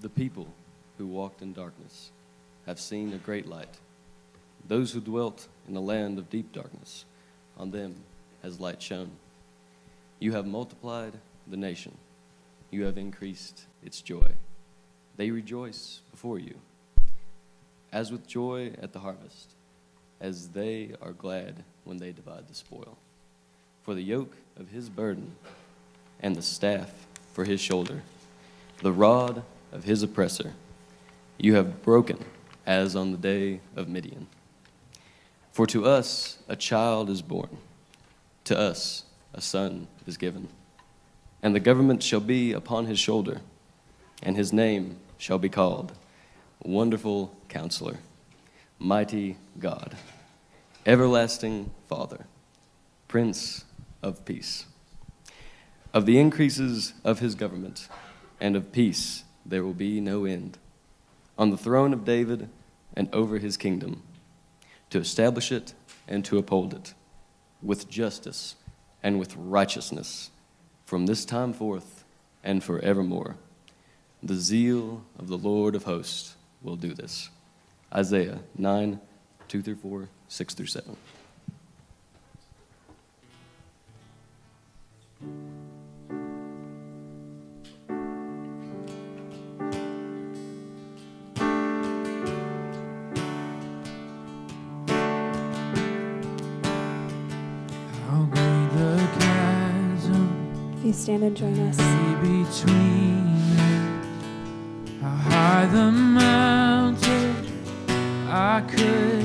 The people who walked in darkness have seen a great light. Those who dwelt in a land of deep darkness, on them has light shone. You have multiplied the nation, you have increased its joy. They rejoice before you, as with joy at the harvest, as they are glad when they divide the spoil. For the yoke of his burden and the staff for his shoulder, the rod of his oppressor, you have broken as on the day of Midian. For to us a child is born, to us a son is given, and the government shall be upon his shoulder, and his name shall be called Wonderful Counselor, Mighty God, Everlasting Father, Prince of Peace. Of the increases of his government and of peace there will be no end. On the throne of David and over his kingdom, to establish it and to uphold it with justice and with righteousness from this time forth and forevermore. The zeal of the Lord of hosts will do this. Isaiah 9, 2 through 4, 6 through 7. You stand and join us. be between. How high the mountain I could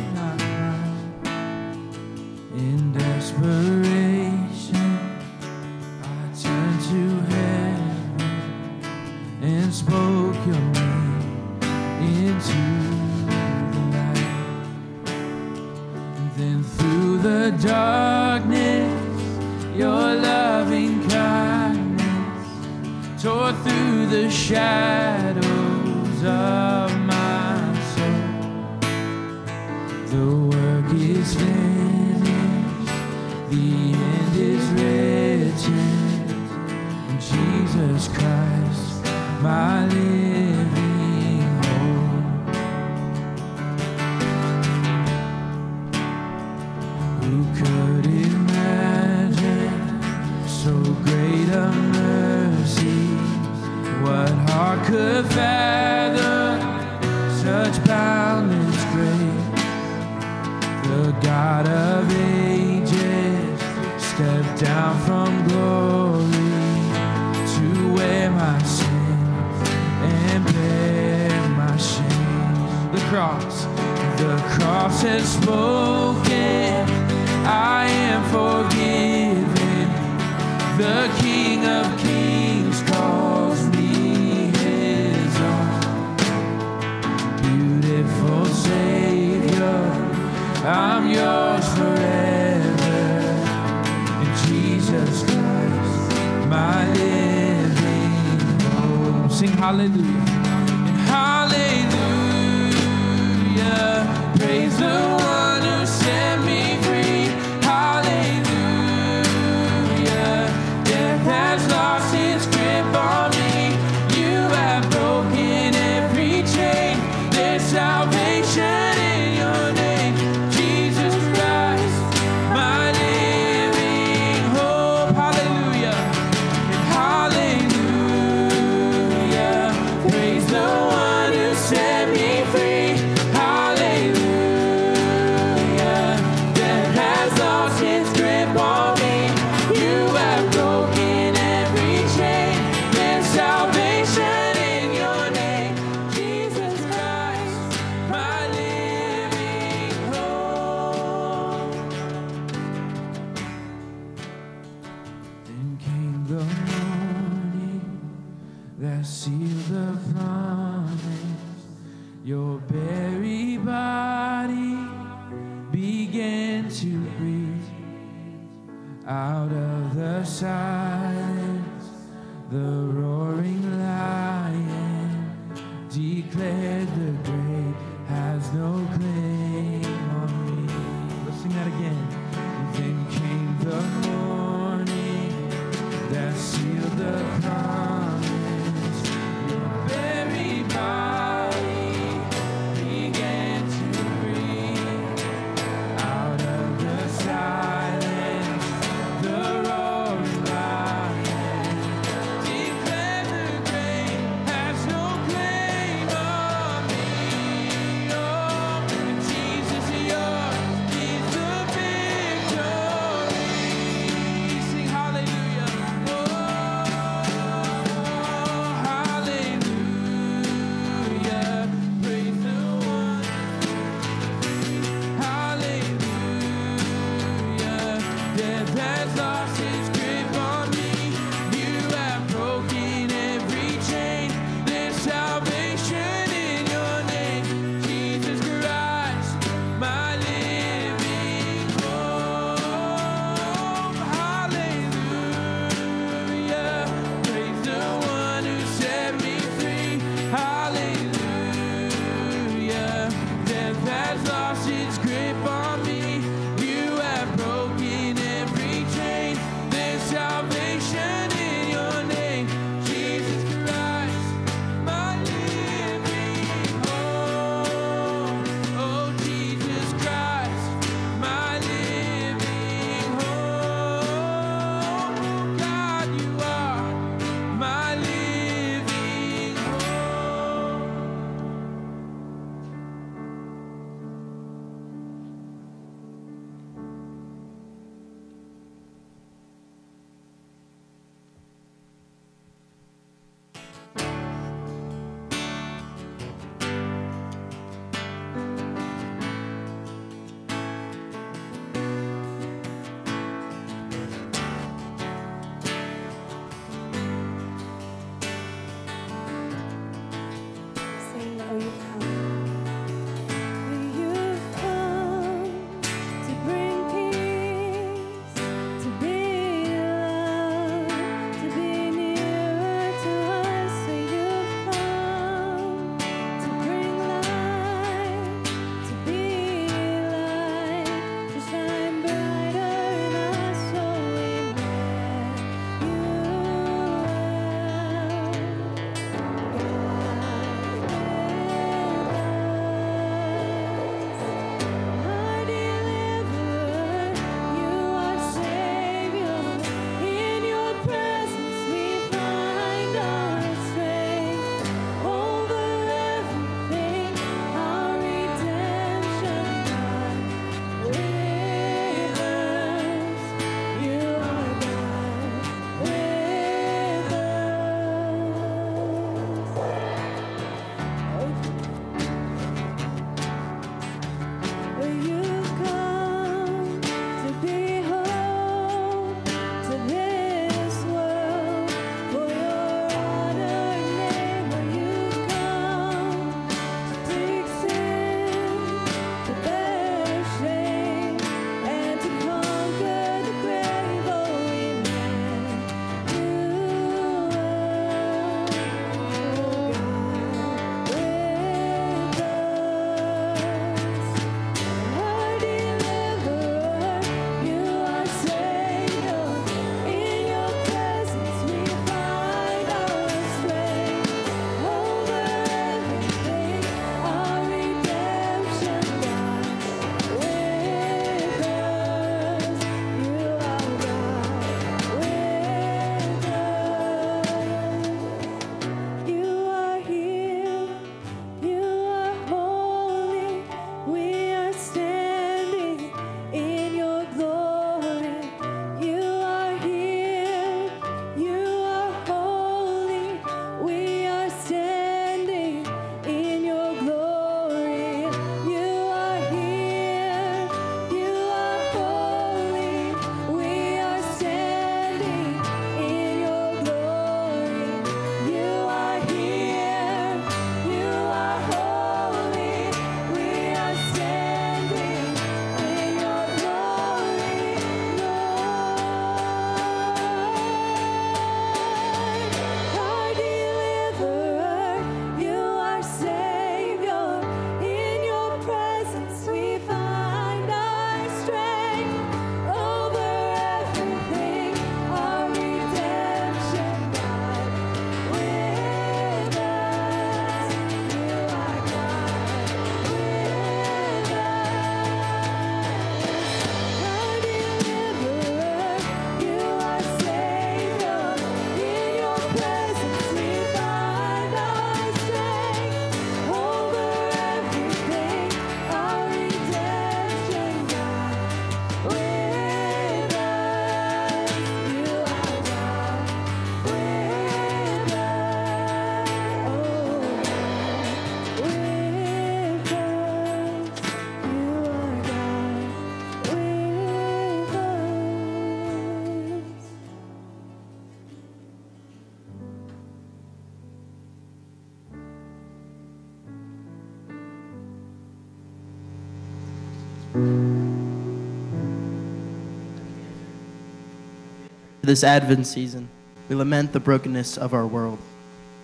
This Advent season, we lament the brokenness of our world.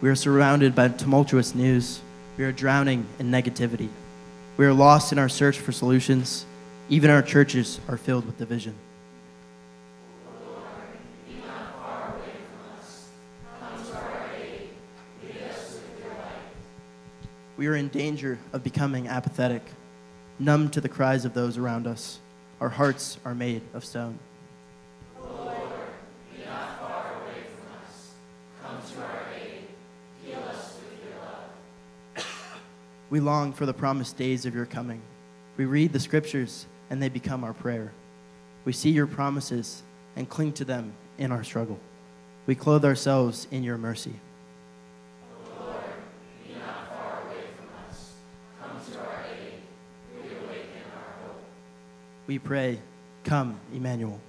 We are surrounded by tumultuous news. We are drowning in negativity. We are lost in our search for solutions. Even our churches are filled with division. We are in danger of becoming apathetic, numb to the cries of those around us. Our hearts are made of stone. We long for the promised days of your coming. We read the scriptures and they become our prayer. We see your promises and cling to them in our struggle. We clothe ourselves in your mercy. We pray, come, Emmanuel.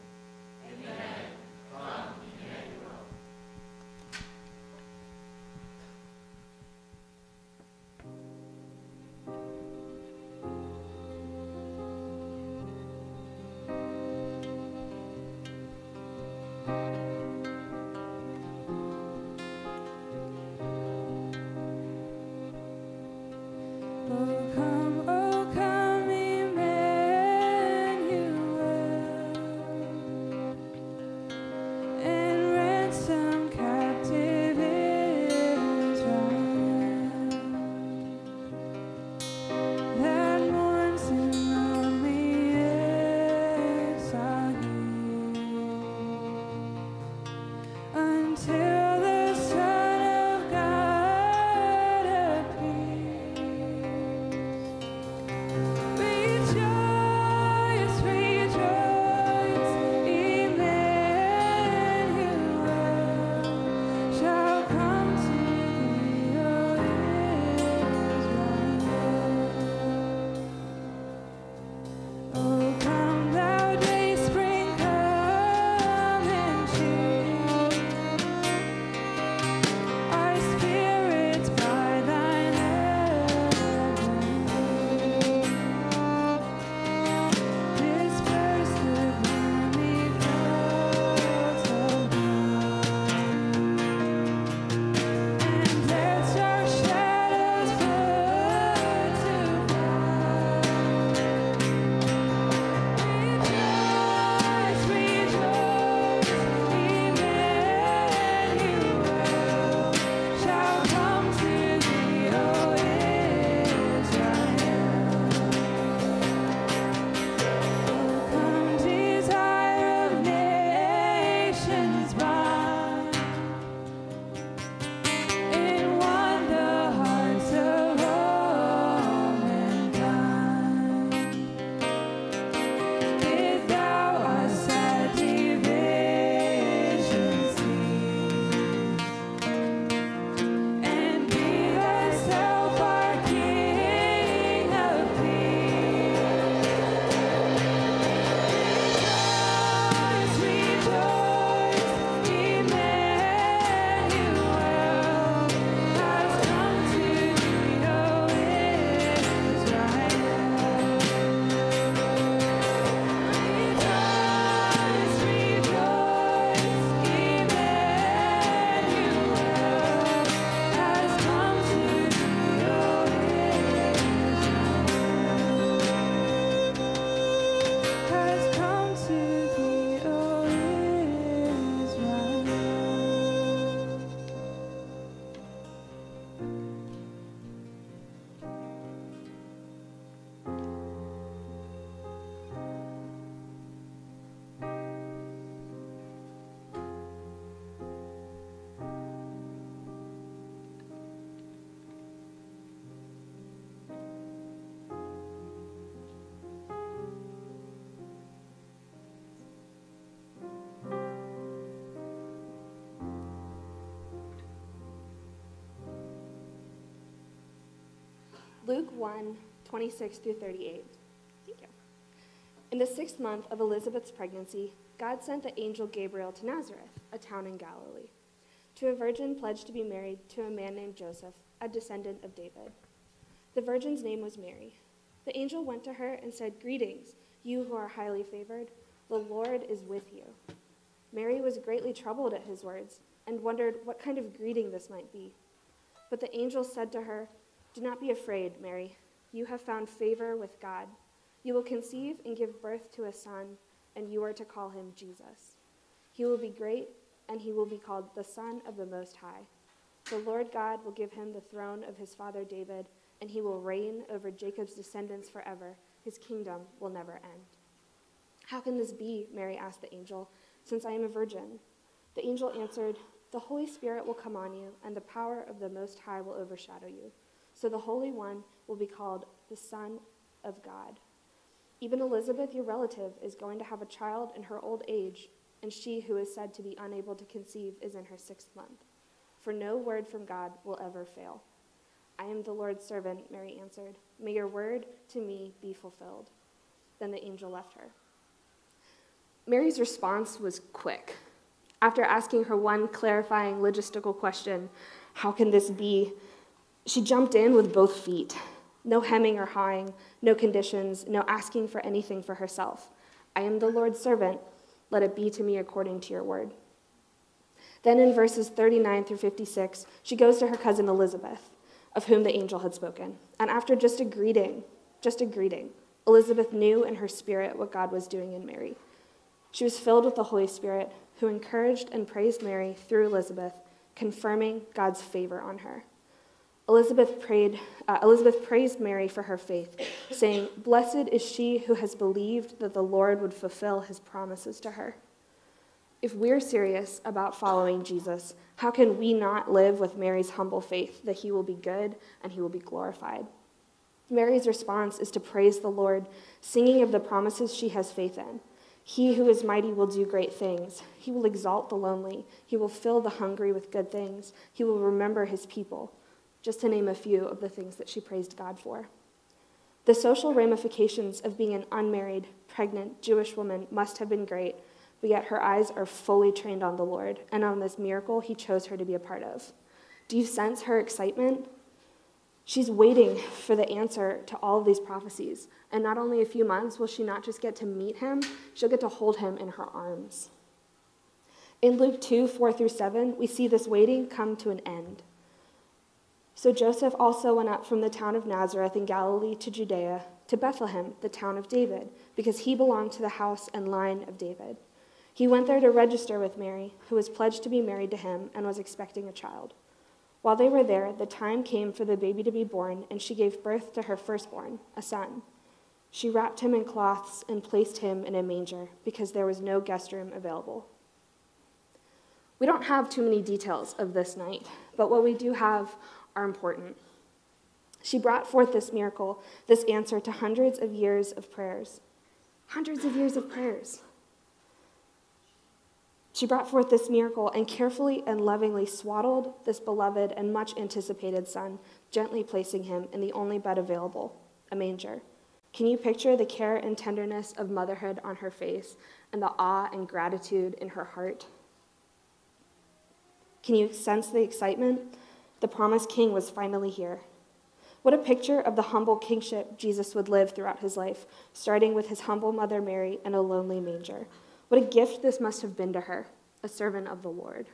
Luke 1 26 through 38. Thank you. In the sixth month of Elizabeth's pregnancy, God sent the angel Gabriel to Nazareth, a town in Galilee, to a virgin pledged to be married to a man named Joseph, a descendant of David. The virgin's name was Mary. The angel went to her and said, Greetings, you who are highly favored. The Lord is with you. Mary was greatly troubled at his words and wondered what kind of greeting this might be. But the angel said to her, Do not be afraid, Mary. You have found favor with God. You will conceive and give birth to a son, and you are to call him Jesus. He will be great, and he will be called the Son of the Most High. The Lord God will give him the throne of his father David, and he will reign over Jacob's descendants forever. His kingdom will never end. How can this be? Mary asked the angel, since I am a virgin. The angel answered, The Holy Spirit will come on you, and the power of the Most High will overshadow you. So the Holy One will be called the Son of God. Even Elizabeth, your relative, is going to have a child in her old age, and she who is said to be unable to conceive is in her sixth month. For no word from God will ever fail. I am the Lord's servant, Mary answered. May your word to me be fulfilled. Then the angel left her. Mary's response was quick. After asking her one clarifying logistical question, how can this be? She jumped in with both feet. No hemming or hawing, no conditions, no asking for anything for herself. I am the Lord's servant. Let it be to me according to your word. Then in verses 39 through 56, she goes to her cousin Elizabeth, of whom the angel had spoken. And after just a greeting, just a greeting, Elizabeth knew in her spirit what God was doing in Mary. She was filled with the Holy Spirit, who encouraged and praised Mary through Elizabeth, confirming God's favor on her. Elizabeth prayed uh, Elizabeth praised Mary for her faith, saying, "Blessed is she who has believed that the Lord would fulfill his promises to her." If we're serious about following Jesus, how can we not live with Mary's humble faith that he will be good and he will be glorified? Mary's response is to praise the Lord, singing of the promises she has faith in. He who is mighty will do great things. He will exalt the lonely. He will fill the hungry with good things. He will remember his people, just to name a few of the things that she praised God for. The social ramifications of being an unmarried, pregnant Jewish woman must have been great, but yet her eyes are fully trained on the Lord and on this miracle he chose her to be a part of. Do you sense her excitement? She's waiting for the answer to all of these prophecies. And not only a few months will she not just get to meet him, she'll get to hold him in her arms. In Luke 2 4 through 7, we see this waiting come to an end. So Joseph also went up from the town of Nazareth in Galilee to Judea, to Bethlehem, the town of David, because he belonged to the house and line of David. He went there to register with Mary, who was pledged to be married to him and was expecting a child. While they were there, the time came for the baby to be born, and she gave birth to her firstborn, a son. She wrapped him in cloths and placed him in a manger because there was no guest room available. We don't have too many details of this night, but what we do have are important. She brought forth this miracle, this answer to hundreds of years of prayers. Hundreds of years of prayers. She brought forth this miracle and carefully and lovingly swaddled this beloved and much anticipated son, gently placing him in the only bed available, a manger. Can you picture the care and tenderness of motherhood on her face and the awe and gratitude in her heart? Can you sense the excitement? The promised king was finally here. What a picture of the humble kingship Jesus would live throughout his life, starting with his humble mother Mary in a lonely manger. What a gift this must have been to her, a servant of the Lord.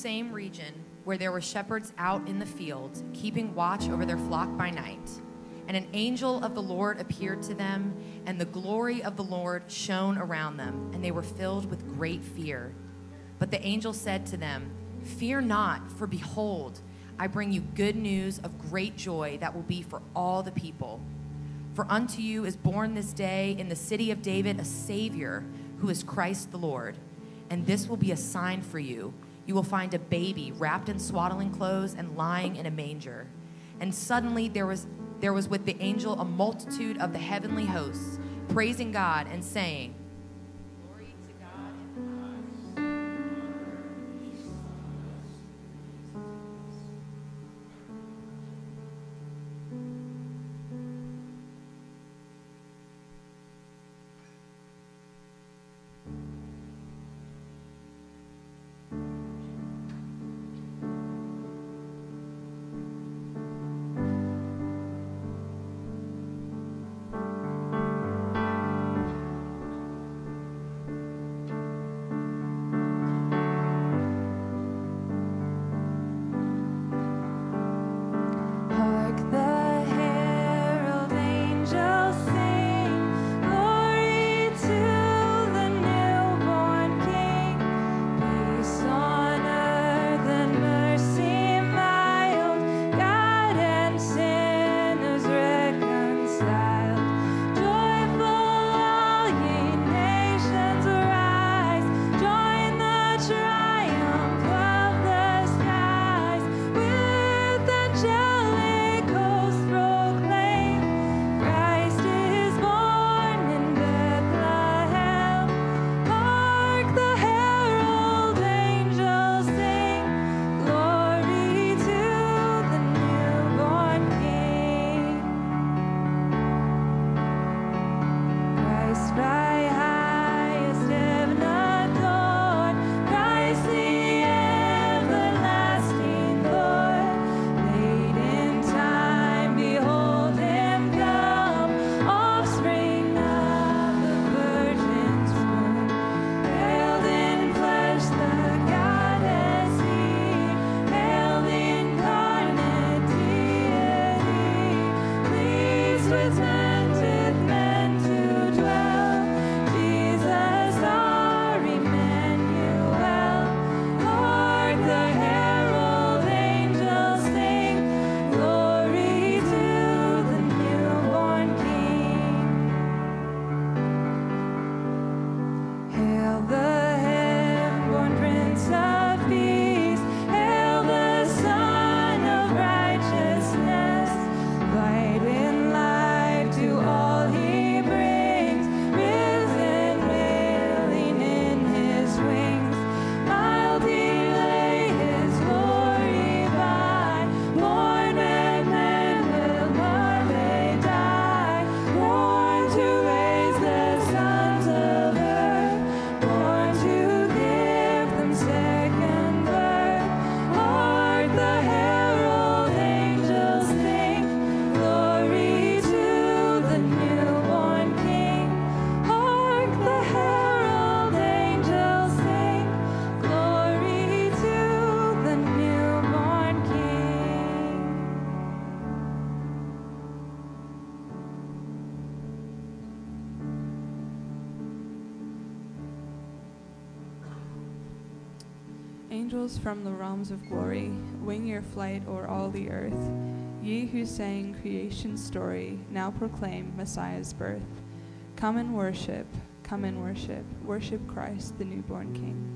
Same region where there were shepherds out in the fields, keeping watch over their flock by night. And an angel of the Lord appeared to them, and the glory of the Lord shone around them, and they were filled with great fear. But the angel said to them, Fear not, for behold, I bring you good news of great joy that will be for all the people. For unto you is born this day in the city of David a Savior, who is Christ the Lord. And this will be a sign for you. You will find a baby wrapped in swaddling clothes and lying in a manger. And suddenly there was, there was with the angel a multitude of the heavenly hosts, praising God and saying, Angels from the realms of glory, wing your flight o'er all the earth. Ye who sang creation's story, now proclaim Messiah's birth. Come and worship, come and worship, worship Christ, the newborn King.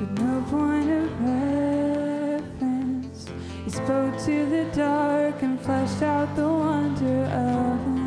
With no point of reference, He spoke to the dark and fleshed out the wonder of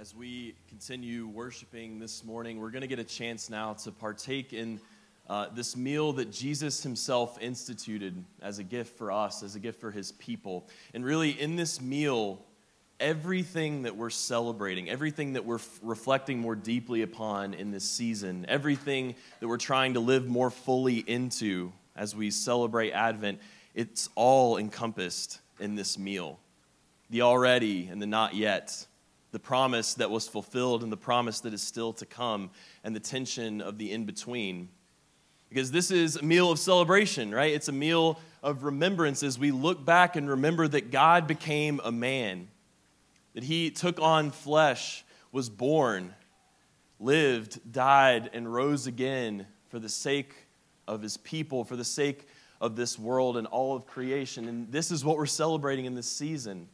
As we continue worshiping this morning, we're going to get a chance now to partake in uh, this meal that Jesus himself instituted as a gift for us, as a gift for his people. And really, in this meal, everything that we're celebrating, everything that we're reflecting more deeply upon in this season, everything that we're trying to live more fully into as we celebrate Advent, it's all encompassed in this meal. The already and the not yet, the promise that was fulfilled and the promise that is still to come, and the tension of the in between. Because this is a meal of celebration, right? It's a meal of remembrance as we look back and remember that God became a man, that he took on flesh, was born, lived, died, and rose again for the sake of his people, for the sake of this world and all of creation. And this is what we're celebrating in this season.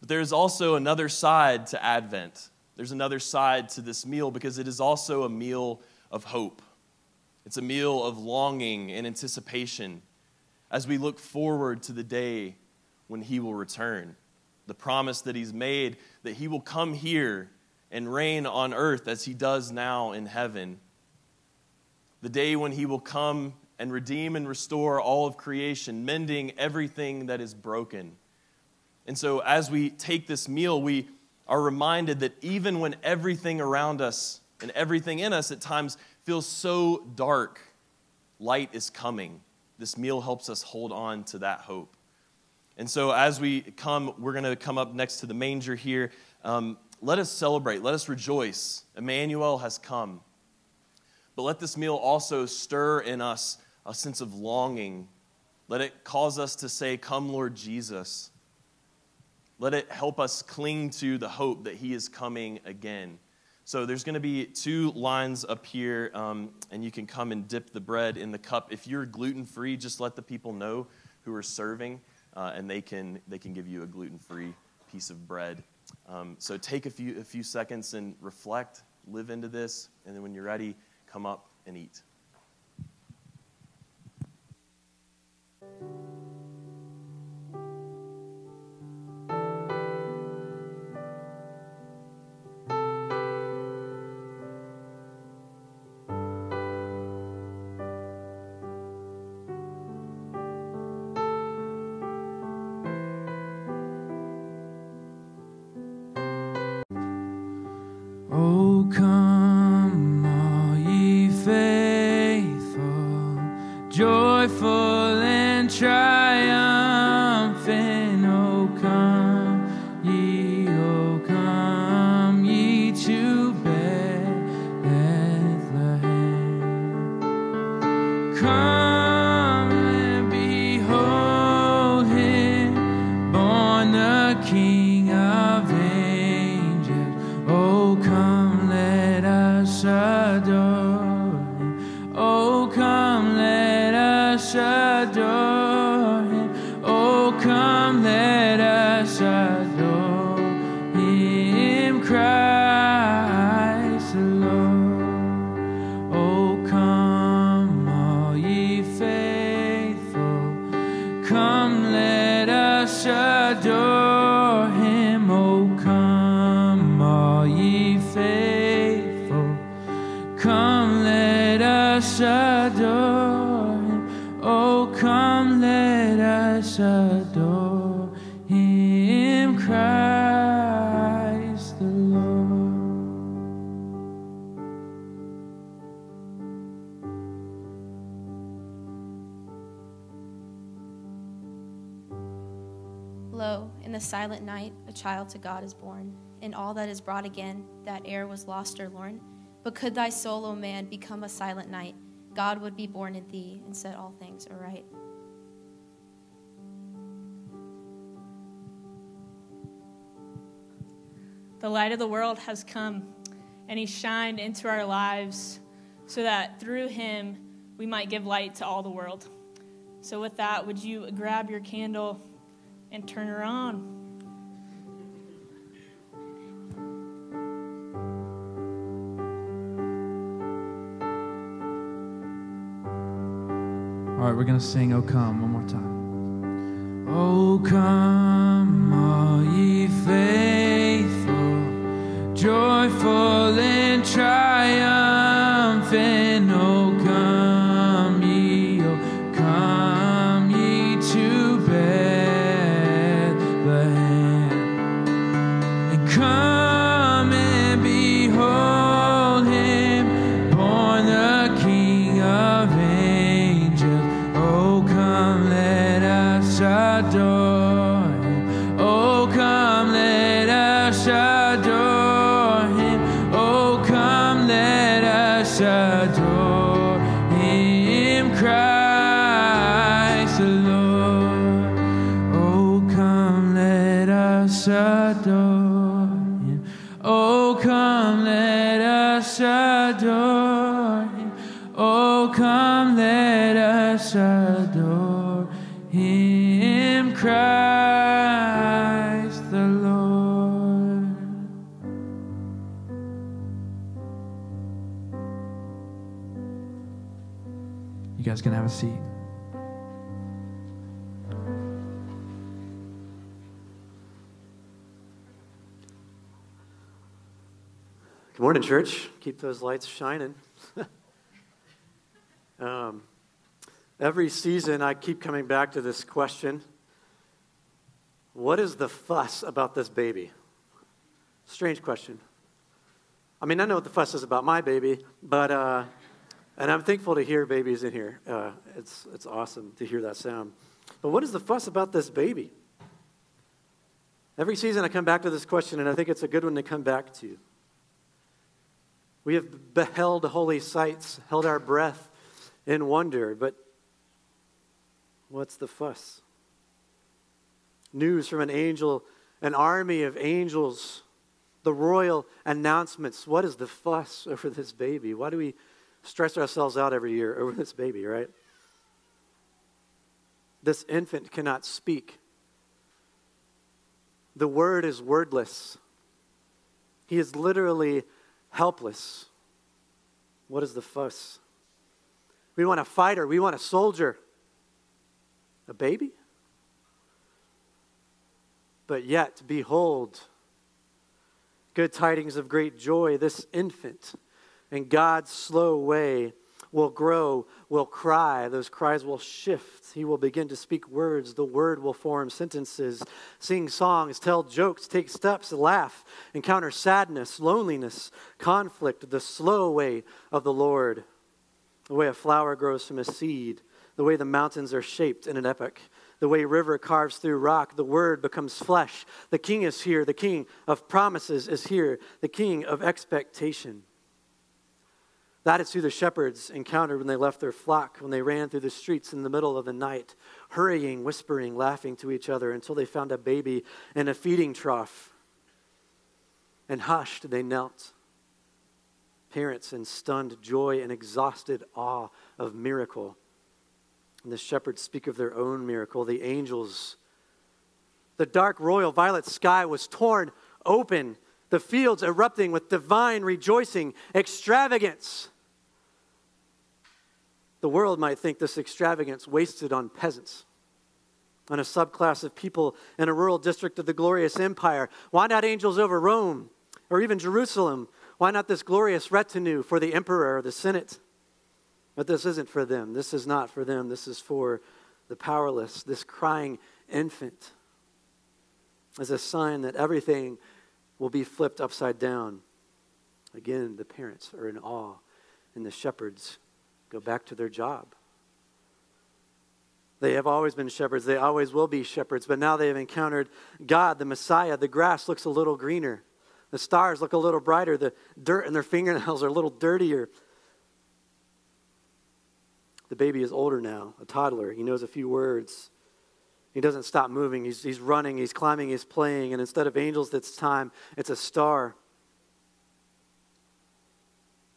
But there's also another side to Advent. There's another side to this meal because it is also a meal of hope. It's a meal of longing and anticipation as we look forward to the day when He will return. The promise that He's made that He will come here and reign on earth as He does now in heaven. The day when He will come and redeem and restore all of creation, mending everything that is broken. And so, as we take this meal, we are reminded that even when everything around us and everything in us at times feels so dark, light is coming. This meal helps us hold on to that hope. And so, as we come, we're going to come up next to the manger here. Um, let us celebrate, let us rejoice. Emmanuel has come. But let this meal also stir in us a sense of longing. Let it cause us to say, Come, Lord Jesus. Let it help us cling to the hope that He is coming again. So there's going to be two lines up here, um, and you can come and dip the bread in the cup. If you're gluten free, just let the people know who are serving, uh, and they can they can give you a gluten free piece of bread. Um, so take a few a few seconds and reflect, live into this, and then when you're ready, come up and eat. Child to God is born, and all that is brought again, that ere was lost or lorn. But could thy soul, O man, become a silent night, God would be born in thee and set all things aright. The light of the world has come, and he shined into our lives so that through him we might give light to all the world. So, with that, would you grab your candle and turn her on? All right, we're going to sing Oh Come one more time. Oh come, all ye faithful, joyful and triumphant. Oh come us morning, church. Keep those lights shining. um, every season, I keep coming back to this question What is the fuss about this baby? Strange question. I mean, I know what the fuss is about my baby, but, uh, and I'm thankful to hear babies in here. Uh, it's, it's awesome to hear that sound. But what is the fuss about this baby? Every season, I come back to this question, and I think it's a good one to come back to. We have beheld holy sights, held our breath in wonder, but what's the fuss? News from an angel, an army of angels, the royal announcements. What is the fuss over this baby? Why do we stress ourselves out every year over this baby, right? This infant cannot speak. The word is wordless. He is literally helpless. What is the fuss? We want a fighter, we want a soldier. A baby? But yet, behold, good tidings of great joy, this infant in God's slow way will grow, will cry. Those cries will shift. He will begin to speak words. The word will form sentences, sing songs, tell jokes, take steps, laugh, encounter sadness, loneliness, conflict, the slow way of the Lord. The way a flower grows from a seed, the way the mountains are shaped in an epic, the way river carves through rock, the word becomes flesh. The king is here, the king of promises is here, the king of expectation. That is who the shepherds encountered when they left their flock, when they ran through the streets in the middle of the night, hurrying, whispering, laughing to each other until they found a baby in a feeding trough. And hushed, they knelt. Parents in stunned joy and exhausted awe of miracle. And the shepherds speak of their own miracle. The angels, the dark royal violet sky was torn open, the fields erupting with divine rejoicing, extravagance. The world might think this extravagance wasted on peasants, on a subclass of people in a rural district of the glorious empire. Why not angels over Rome or even Jerusalem? Why not this glorious retinue for the emperor or the senate? But this isn't for them. This is not for them. This is for the powerless. This crying infant is a sign that everything will be flipped upside down. Again, the parents are in awe, and the shepherds go back to their job. They have always been shepherds. They always will be shepherds. But now they have encountered God, the Messiah. The grass looks a little greener. The stars look a little brighter. The dirt in their fingernails are a little dirtier. The baby is older now, a toddler. He knows a few words. He doesn't stop moving. He's, he's running, he's climbing, he's playing. And instead of angels it's time, it's a star.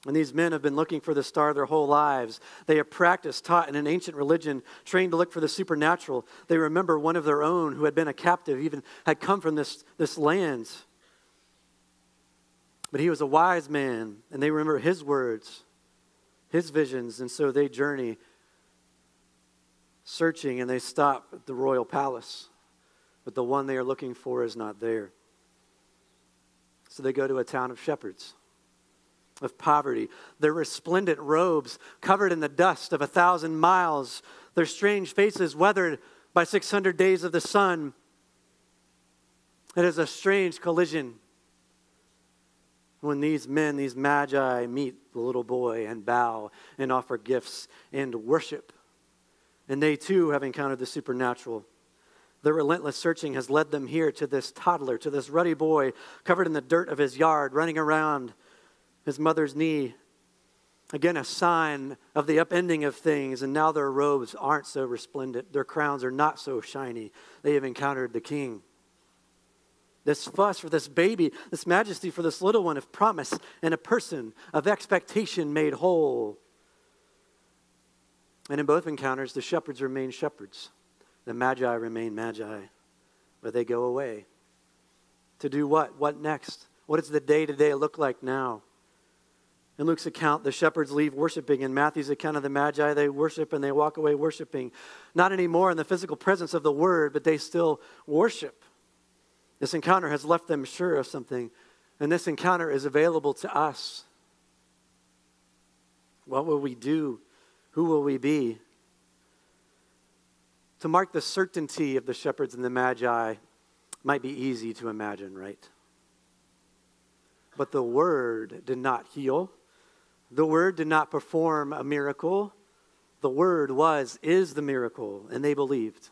And these men have been looking for the star their whole lives. They have practiced, taught in an ancient religion, trained to look for the supernatural. They remember one of their own who had been a captive, even had come from this, this land. But he was a wise man, and they remember his words, his visions, and so they journey searching and they stop at the royal palace. But the one they are looking for is not there. So they go to a town of shepherds of poverty, their resplendent robes covered in the dust of a thousand miles, their strange faces weathered by 600 days of the sun. It is a strange collision when these men, these magi, meet the little boy and bow and offer gifts and worship. And they too have encountered the supernatural. Their relentless searching has led them here to this toddler, to this ruddy boy covered in the dirt of his yard, running around his mother's knee. Again, a sign of the upending of things, and now their robes aren't so resplendent. Their crowns are not so shiny. They have encountered the king. This fuss for this baby, this majesty for this little one of promise and a person of expectation made whole. And in both encounters, the shepherds remain shepherds, the magi remain magi, but they go away. To do what? What next? What does the day to day look like now? In Luke's account, the shepherds leave worshiping. In Matthew's account of the Magi, they worship and they walk away worshiping. Not anymore in the physical presence of the Word, but they still worship. This encounter has left them sure of something, and this encounter is available to us. What will we do? Who will we be? To mark the certainty of the shepherds and the Magi might be easy to imagine, right? But the Word did not heal the Word did not perform a miracle. The Word was, is the miracle, and they believed.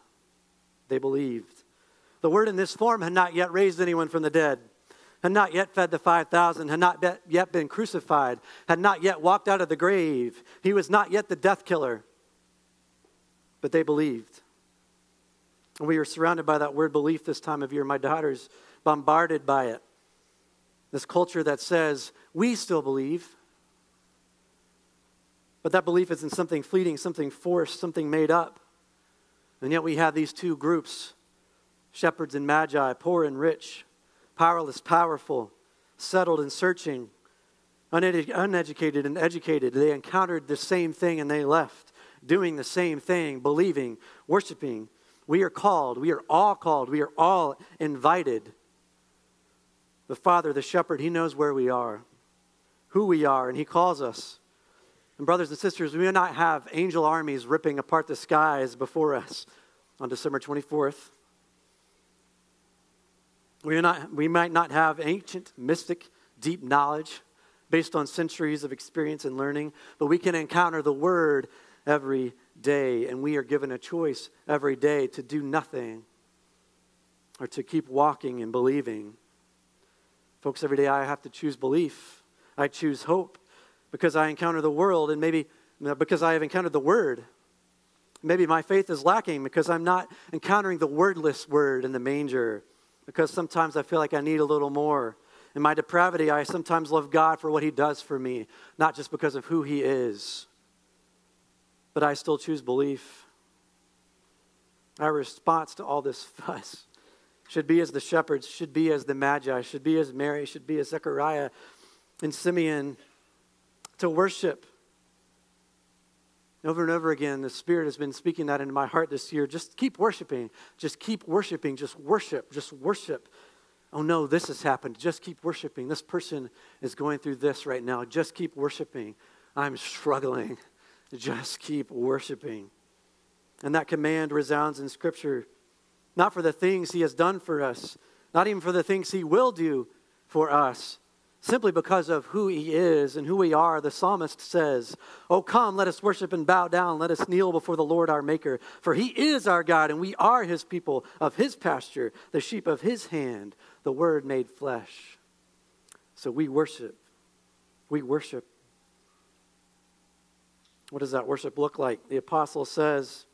They believed. The Word in this form had not yet raised anyone from the dead, had not yet fed the 5,000, had not yet been crucified, had not yet walked out of the grave. He was not yet the death killer. But they believed. And we are surrounded by that word belief this time of year. My daughter's bombarded by it. This culture that says, we still believe. But that belief isn't something fleeting, something forced, something made up. And yet we have these two groups shepherds and magi, poor and rich, powerless, powerful, settled and searching, uneducated and educated. They encountered the same thing and they left, doing the same thing, believing, worshiping. We are called, we are all called, we are all invited. The Father, the shepherd, He knows where we are, who we are, and He calls us. And, brothers and sisters, we may not have angel armies ripping apart the skies before us on December 24th. We, not, we might not have ancient, mystic, deep knowledge based on centuries of experience and learning, but we can encounter the Word every day, and we are given a choice every day to do nothing or to keep walking and believing. Folks, every day I have to choose belief, I choose hope because I encounter the world and maybe because I have encountered the Word. Maybe my faith is lacking because I'm not encountering the wordless word in the manger. Because sometimes I feel like I need a little more. In my depravity, I sometimes love God for what He does for me, not just because of who He is. But I still choose belief. Our response to all this fuss should be as the shepherds, should be as the magi, should be as Mary, should be as Zechariah and Simeon to worship. Over and over again, the Spirit has been speaking that into my heart this year. Just keep worshiping. Just keep worshiping. Just worship. Just worship. Oh no, this has happened. Just keep worshiping. This person is going through this right now. Just keep worshiping. I'm struggling. Just keep worshiping. And that command resounds in Scripture, not for the things He has done for us, not even for the things He will do for us, simply because of who he is and who we are. The psalmist says, Oh, come, let us worship and bow down. Let us kneel before the Lord our Maker. For he is our God, and we are his people of his pasture, the sheep of his hand, the word made flesh. So we worship. We worship. What does that worship look like? The apostle says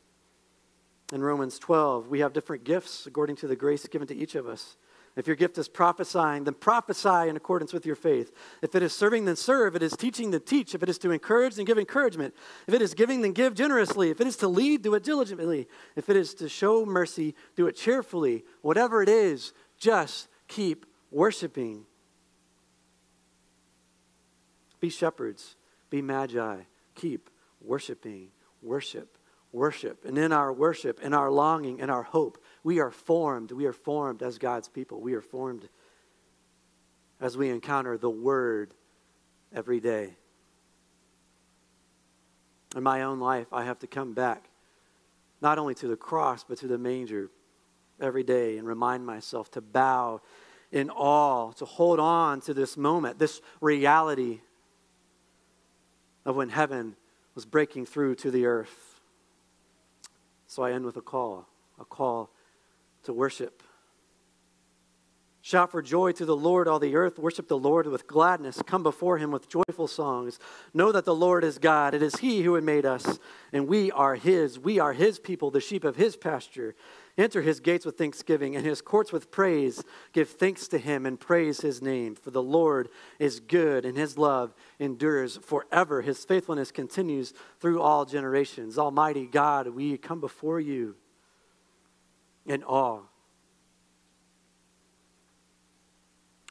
in Romans 12, we have different gifts according to the grace given to each of us. If your gift is prophesying, then prophesy in accordance with your faith. If it is serving, then serve. If it is teaching, then teach. If it is to encourage, then give encouragement. If it is giving, then give generously. If it is to lead, do it diligently. If it is to show mercy, do it cheerfully. Whatever it is, just keep worshiping. Be shepherds, be magi, keep worshiping, worship, worship. And in our worship, in our longing, in our hope, we are formed. We are formed as God's people. We are formed as we encounter the Word every day. In my own life, I have to come back not only to the cross, but to the manger every day and remind myself to bow in awe, to hold on to this moment, this reality of when heaven was breaking through to the earth. So I end with a call, a call to worship. Shout for joy to the Lord, all the earth. Worship the Lord with gladness. Come before him with joyful songs. Know that the Lord is God. It is he who had made us, and we are his. We are his people, the sheep of his pasture. Enter his gates with thanksgiving and his courts with praise. Give thanks to him and praise his name. For the Lord is good, and his love endures forever. His faithfulness continues through all generations. Almighty God, we come before you in awe.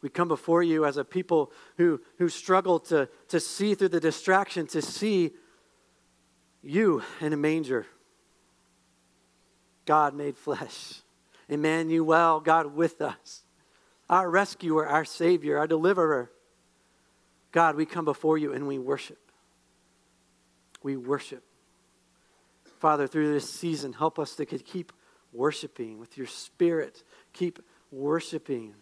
We come before you as a people who, who struggle to, to see through the distraction, to see you in a manger. God made flesh. Emmanuel, God with us. Our rescuer, our Savior, our deliverer. God, we come before you and we worship. We worship. Father, through this season, help us to keep worshiping with your spirit. Keep worshiping.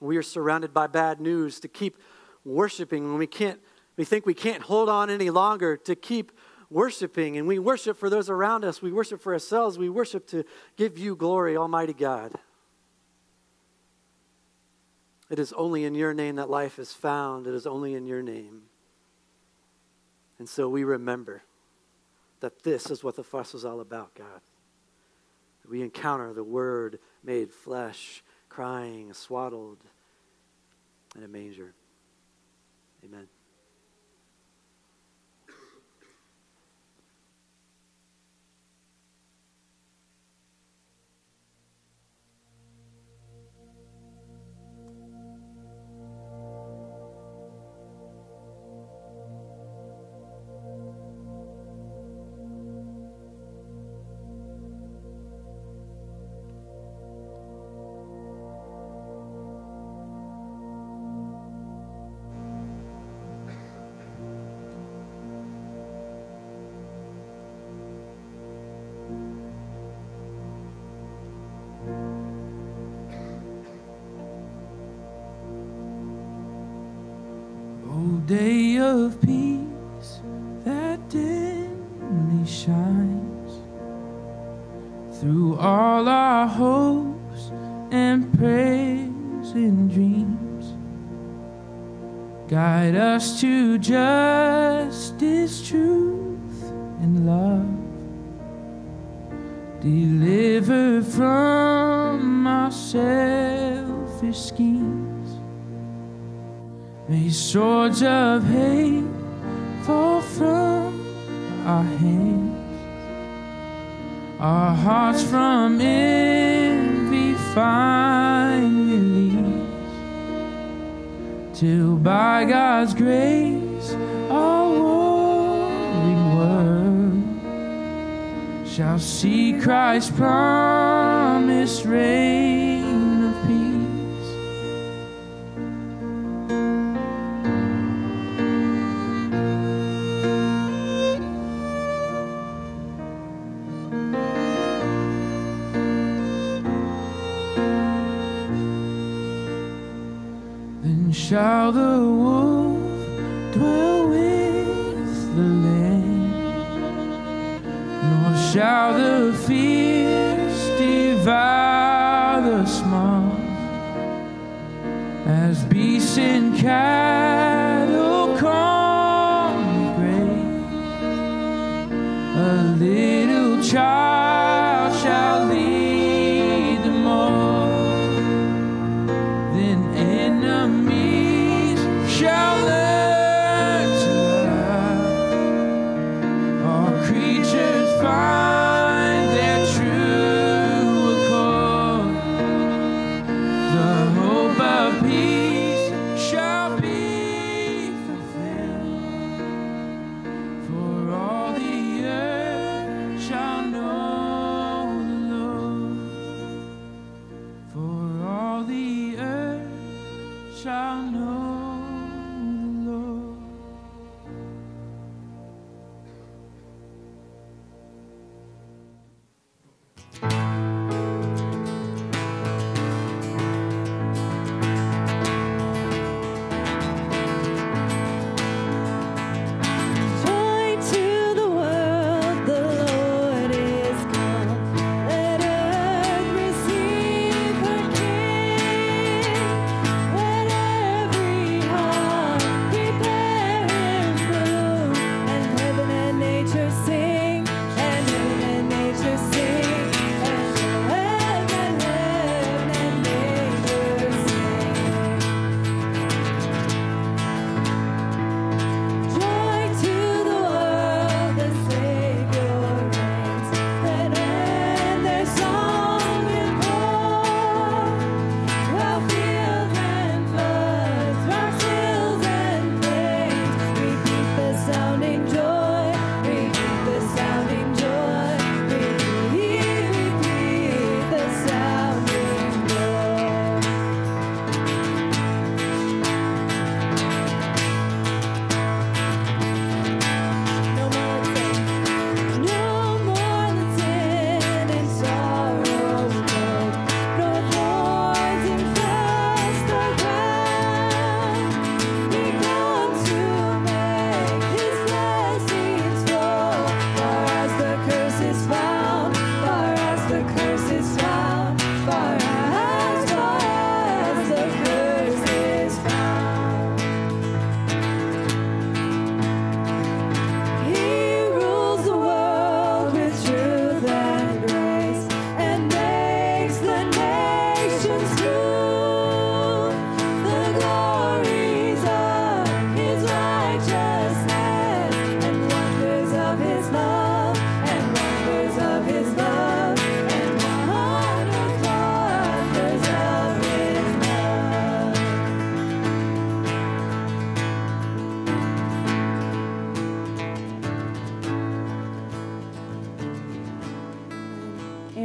We are surrounded by bad news to keep worshiping when we can't we think we can't hold on any longer to keep worshiping and we worship for those around us, we worship for ourselves, we worship to give you glory, almighty God. It is only in your name that life is found. It is only in your name. And so we remember that this is what the fuss was all about, God. We encounter the Word made flesh, crying, swaddled in a manger. Amen. Shall see Christ's promised reign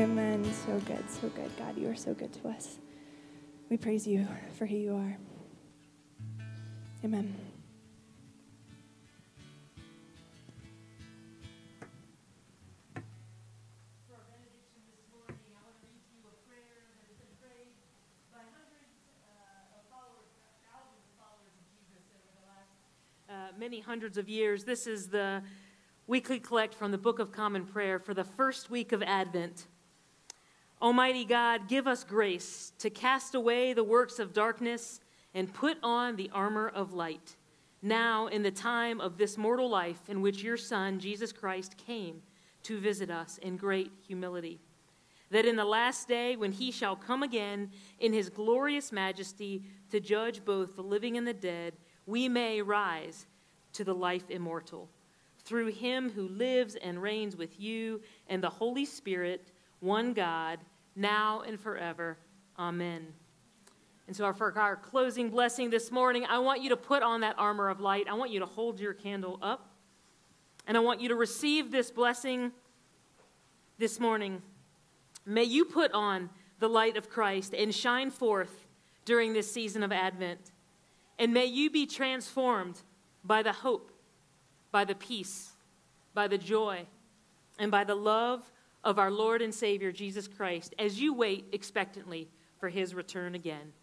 Amen. So good, so good. God, you are so good to us. We praise you for who you are. Amen. uh, many hundreds of years. This is the weekly collect from the Book of Common Prayer for the first week of Advent. Almighty God, give us grace to cast away the works of darkness and put on the armor of light. Now, in the time of this mortal life in which your Son, Jesus Christ, came to visit us in great humility, that in the last day, when he shall come again in his glorious majesty to judge both the living and the dead, we may rise to the life immortal. Through him who lives and reigns with you and the Holy Spirit, one God, now and forever. Amen. And so, for our closing blessing this morning, I want you to put on that armor of light. I want you to hold your candle up. And I want you to receive this blessing this morning. May you put on the light of Christ and shine forth during this season of Advent. And may you be transformed by the hope, by the peace, by the joy, and by the love of our Lord and Savior Jesus Christ as you wait expectantly for his return again.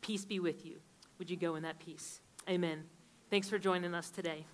Peace be with you. Would you go in that peace? Amen. Thanks for joining us today.